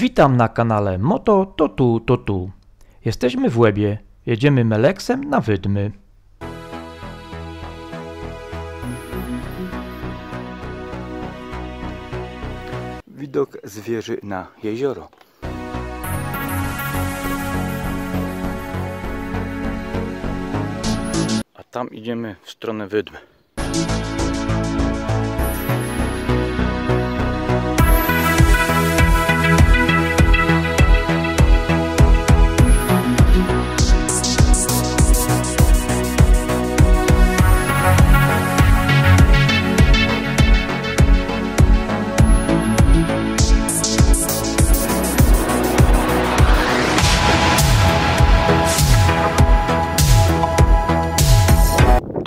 Witam na kanale Moto to tu to tu. Jesteśmy w Łebie. Jedziemy Meleksem na Wydmy. Widok z wieży na jezioro. A tam idziemy w stronę Wydmy.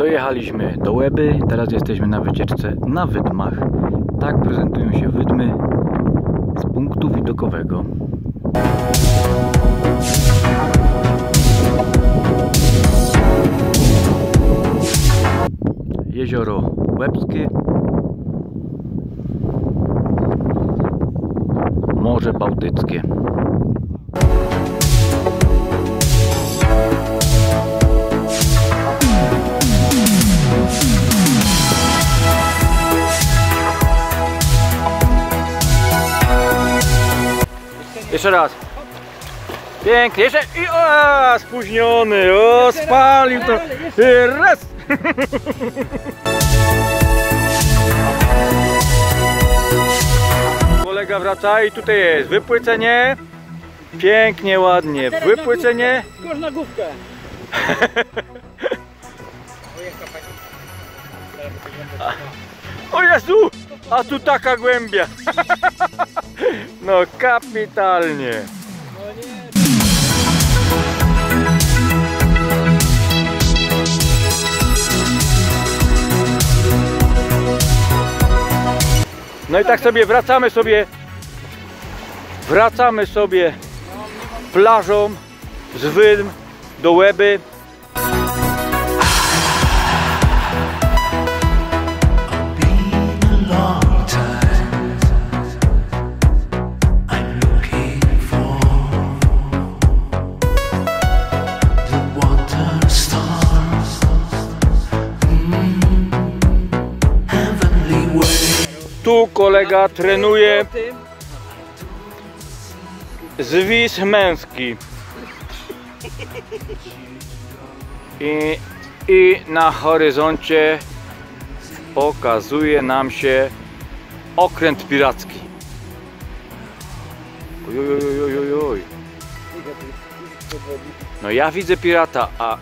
Dojechaliśmy do Łeby, teraz jesteśmy na wycieczce na Wydmach. Tak prezentują się Wydmy z punktu widokowego. Jezioro Łebskie Morze Bałtyckie Jeszcze raz. Pięknie, jeszcze i o, spóźniony, o, spalił to. Raz. Kolega wraca i tutaj jest wypłycenie. Pięknie, ładnie, wypłycenie. Skórz na główkę. O Jezu, a tu taka głębia. No kapitalnie. No i tak sobie wracamy sobie wracamy sobie plażą z Wydm do Łeby. Tu kolega trenuje zwis męski. I, I na horyzoncie pokazuje nam się okręt piracki. Oj, oj, oj, oj, oj, oj. No ja widzę pirata, a